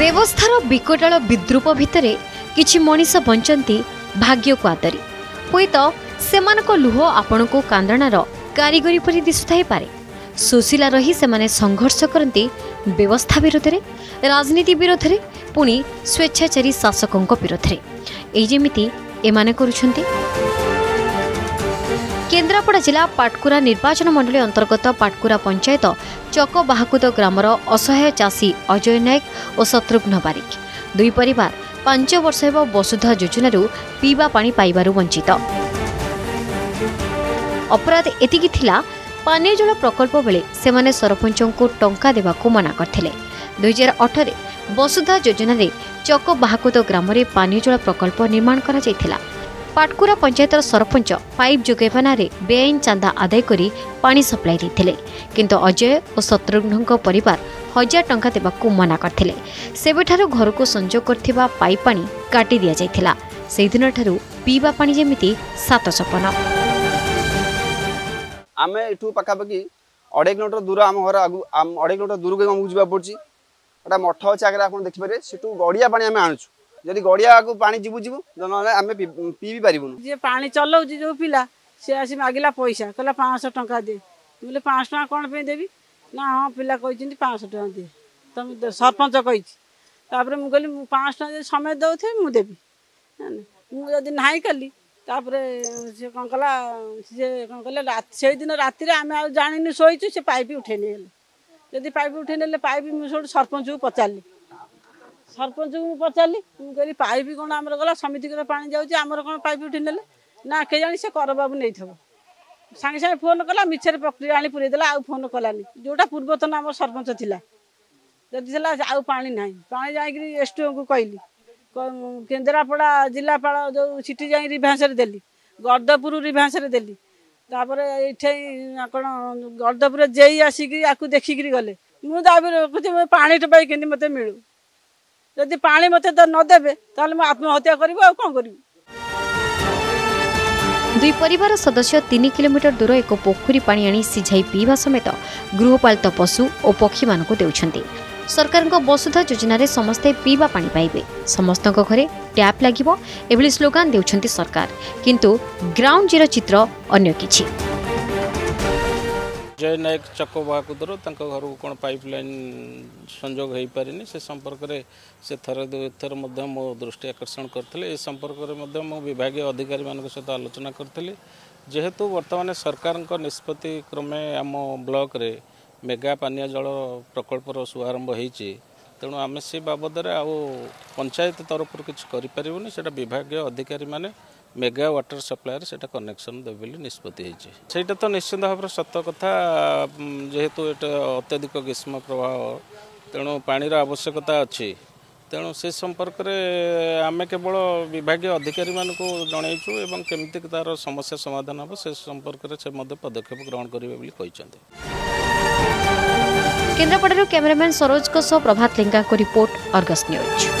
ବ୍ୟବସ୍ଥାର ବିକଟାଳ ବିଦ୍ରୂପ ଭିତରେ କିଛି ମଣିଷ ବଞ୍ଚନ୍ତି ଭାଗ୍ୟକୁ ଆଦରି। ହୁଏତ ସେମାନଙ୍କ ଲୁହ ଆପଣଙ୍କୁ କାନ୍ଦଣାର କାରିଗରୀ ପରି ଦିଶୁଥାଇପାରେ ସୁଶୀଲା ରହି ସେମାନେ ସଂଘର୍ଷ କରନ୍ତି ବ୍ୟବସ୍ଥା ବିରୋଧରେ ରାଜନୀତି ବିରୋଧରେ ପୁଣି ସ୍ୱେଚ୍ଛାଚାରୀ ଶାସକଙ୍କ ବିରୋଧରେ। ଏଇ ଯେମିତି ଏମାନେ କରୁଛନ୍ତି। କେନ୍ଦ୍ରାପଡ଼ା ଜିଲ୍ଲା ପାଟକୁରା ନିର୍ବାଚନ ମଣ୍ଡଳୀ ଅନ୍ତର୍ଗତ ପାଟକୁରା ପଞ୍ଚାୟତ ଚକବାହାକୁଦ ଗ୍ରାମର ଅସହାୟ ଚାଷୀ ଅଜୟ ନାୟକ ଓ ଶତ୍ରୁଘ୍ନ ବାରିକ। ଦୁଇ ପରିବାର ପାଞ୍ଚ ବର୍ଷ ହେବ ବସୁଧା ଯୋଜନାରୁ ପିଇବା ପାଣି ପାଇବାରୁ ବଞ୍ଚିତ। ଅପରାଧ ଏତିକି ଥିଲା ପାନୀୟ ଜଳ ପ୍ରକଳ୍ପ ବେଳେ ସେମାନେ ସରପଞ୍ଚଙ୍କୁ ଟଙ୍କା ଦେବାକୁ ମନା କରିଥିଲେ। ଦୁଇହଜାର ଅଠରରେ ବସୁଧା ଯୋଜନାରେ ଚକବାହାକୁଦ ଗ୍ରାମରେ ପାନୀୟ ଜଳ ପ୍ରକଳ୍ପ ନିର୍ମାଣ କରାଯାଇଥିଲା। ପାଟକୁରା ପଞ୍ଚାୟତର ସରପଞ୍ଚ ପାଇପ୍ ଯୋଗାଇବା ନାଁରେ ବେଆଇନ ଚାନ୍ଦା ଆଦାୟ କରି ପାଣି ସପ୍ଲାଇ ଦେଇଥିଲେ। କିନ୍ତୁ ଅଜୟ ଓ ଶତ୍ରୁଘ୍ନଙ୍କ ପରିବାର ହଜାର ଟଙ୍କା ଦେବାକୁ ମନା କରିଥିଲେ। ସେବେଠାରୁ ଘରକୁ ସଂଯୋଗ କରିଥିବା ପାଇପ୍ ପାଣି କାଟି ଦିଆଯାଇଥିଲା। ସେହିଦିନଠାରୁ ପିଇବା ପାଣି ଯେମିତି ସାତ ସପନ। ଆମେ ଏଠୁ ପାଖାପାଖି ଅଢ଼େଇ କିଲୋମିଟର ଦୂର ଆମ ଘର ଆଗକୁ ଅଢ଼େଇ କିଲୋମିଟର ଦୂରକୁ ଆମକୁ ଯିବାକୁ ପଡ଼ୁଛି। ଗୋଟେ ମଠ ଅଛି ଆଗରେ ଆପଣ ଦେଖିପାରିବେ। ସେଠୁ ଗଡ଼ିଆ ପାଣି ଆମେ ଆଣୁଛୁ। ଯଦି ଗଡ଼ିଆକୁ ପାଣି ଯିବୁ ଯିବୁ ନହେଲେ ଆମେ ପିଇ ପିଇ ବି ପାରିବୁନୁ। ଯିଏ ପାଣି ଚଲାଉଛି ଯୋଉ ପିଲା ସେ ଆସି ମାଗିଲା ପଇସା କହିଲା ପାଞ୍ଚଶହ ଟଙ୍କା ଦେ। ମୁଁ କହିଲି ପାଞ୍ଚଶହ ଟଙ୍କା କ'ଣ ପାଇଁ ଦେବି? ନା ହଁ ପିଲା କହିଛନ୍ତି ପାଞ୍ଚଶହ ଟଙ୍କା ଦେ। ତମେ ଦେ- ସରପଞ୍ଚ କହିଛି। ତାପରେ ମୁଁ କହିଲି ମୁଁ ପାଞ୍ଚଶହ ଟଙ୍କା ଯଦି ସମୟ ଦେଉଥିବି ମୁଁ ଦେବି। ଜାଣିଲେ? ମୁଁ ଯଦି ନାହିଁ କଲି ତାପରେ ସେ କ'ଣ କଲା ସେ କ'ଣ କଲେ ରା- ସେଇଦିନ ରାତିରେ ଆମେ ଆଉ ଜାଣିନୁ ଶୋଇଛୁ ସେ ପାଇପ୍ ଉଠେଇ ନେଇଗଲେ ଯଦି ପାଇପ୍ ଉଠେଇ ନେଲେ ପାଇପ୍ ମୁଁ ସେଠୁ ସରପଞ୍ଚକୁ ପଚାରିଲି। ସରପଞ୍ଚକୁ ମୁଁ ପଚାରିଲି ମୁଁ କହିଲି ପାଇପ୍ କ'ଣ ଆମର ଗଲା? ସମିତିକରେ ପାଣି ଯାଉଛି ଆମର କ'ଣ ପାଇପ୍ ଉଠେଇ ନେଲେ? ନା କେଜାଣି ସେ କରବାବୁ ନେଇଥିବ। ସାଙ୍ଗେ ସାଙ୍ଗେ ଫୋନ୍ କଲା ମିଛରେ ପ୍ରକ୍ରିୟା ଆଣି ପୁରେଇ ଦେଲା ଆଉ ଫୋନ୍ କଲାନି। ଯେଉଁଟା ପୂର୍ବତନ ଆମର ସରପଞ୍ଚ ଥିଲା। ଯଦି ଥିଲା ଆଉ ପାଣି ନାହିଁ। ପାଣି ଯାଇକିରି ଏସ୍ଟିଓଙ୍କୁ କହିଲି କ- କେନ୍ଦ୍ରାପଡ଼ା ଜିଲ୍ଲାପାଳ ଯେଉଁ ସିଟି ଯାଇ ରିଭାନ୍ସରେ ଦେଲି ଗର୍ଦ୍ଦପୁର ରିଭାନ୍ସରେ ଦେଲି। ତାପରେ ଏଇଠି କ'ଣ ଗର୍ଦ୍ଦପୁରରେ ଜେଇ ଆସିକି ଆକୁ ଦେଖିକିରି ଗଲେ। ମୁଁ ଦାବି ରଖୁଛି ମୋ ପାଣି ଟୋପାଇ କେମିତି ମୋତେ ମିଳୁ? ଯଦି ପାଣି ମୋତେ ତ ନଦେବେ ତାହେଲେ ମୁଁ ଆତ୍ମହତ୍ୟା କରିବି ଆଉ କ'ଣ କରିବି? ଦୁଇ ପରିବାର ସଦସ୍ୟ ତିନି କିଲୋମିଟର ଦୂର ଏକ ପୋଖରୀ ପାଣି ଆଣି ସିଝାଇ ପିଇବା ସମେତ ଗୃହପାଳିତ ପଶୁ ଓ ପକ୍ଷୀମାନଙ୍କୁ ଦେଉଛନ୍ତି। ସରକାରଙ୍କ ବସୁଧା ଯୋଜନାରେ ସମସ୍ତେ ପିଇବା ପାଣି ପାଇବେ। ସମସ୍ତଙ୍କ ଘରେ ଟ୍ୟାପ୍ ଲାଗିବ ଏଭଳି ସ୍ଲୋଗାନ ଦେଉଛନ୍ତି ସରକାର। କିନ୍ତୁ ଗ୍ରାଉଣ୍ଡ ଜିରୋ ଚିତ୍ର ଅନ୍ୟ କିଛି। ଜୟ ନାୟକ ଚକ ବାହାକୁଦର ତାଙ୍କ ଘରକୁ କ'ଣ ପାଇପ୍ ଲାଇନ୍ ସଂଯୋଗ ହୋଇପାରିନି ସେ ସମ୍ପର୍କରେ ସେ ଥରେ ଦୁଇଥର ମଧ୍ୟ ମୋ ଦୃଷ୍ଟି ଆକର୍ଷଣ କରିଥିଲେ। ଏ ସମ୍ପର୍କରେ ମଧ୍ୟ ମୁଁ ବିଭାଗୀୟ ଅଧିକାରୀମାନଙ୍କ ସହିତ ଆଲୋଚନା କରିଥିଲି। ଯେହେତୁ ବର୍ତ୍ତମାନ ସରକାରଙ୍କ ନିଷ୍ପତ୍ତି କ୍ରମେ ଆମ ବ୍ଲକରେ ମେଗା ପାନୀୟ ଜଳ ପ୍ରକଳ୍ପର ଶୁଭାରମ୍ଭ ହୋଇଛି ତେଣୁ ଆମେ ସେ ବାବଦରେ ଆଉ ପଞ୍ଚାୟତ ତରଫରୁ କିଛି କରିପାରିବୁନି। ସେଇଟା ବିଭାଗୀୟ ଅଧିକାରୀମାନେ ମେଗା ୱାଟର ସପ୍ଲାଏରେ ସେଇଟା କନେକ୍ସନ୍ ଦେବେ ବୋଲି ନିଷ୍ପତ୍ତି ହେଇଛି ସେଇଟା ତ ନିଶ୍ଚିନ୍ତ ଭାବରେ ସତ କଥା ଯେହେତୁ ଏଇଟା ଅତ୍ୟଧିକ ଗ୍ରୀଷ୍ମ ପ୍ରବାହ ତେଣୁ ପାଣିର ଆବଶ୍ୟକତା ଅଛି। ତେଣୁ ସେ ସମ୍ପର୍କରେ ଆମେ କେବଳ ବିଭାଗୀୟ ଅଧିକାରୀମାନଙ୍କୁ ଜଣାଇଛୁ ଏବଂ କେମିତି ତାର ସମସ୍ୟା ସମାଧାନ ହେବ ସେ ସମ୍ପର୍କରେ ସେ ମଧ୍ୟ ପଦକ୍ଷେପ ଗ୍ରହଣ କରିବେ ବୋଲି କହିଛନ୍ତି। କେନ୍ଦ୍ରାପଡ଼ାରୁ କ୍ୟାମେରାମ୍ୟାନ୍ ସରୋଜଙ୍କ ସହ ପ୍ରଭାତ ଲିଙ୍ଗାଙ୍କ ରିପୋର୍ଟ ଅର୍ଗସ୍ ନ୍ୟୁଜ୍।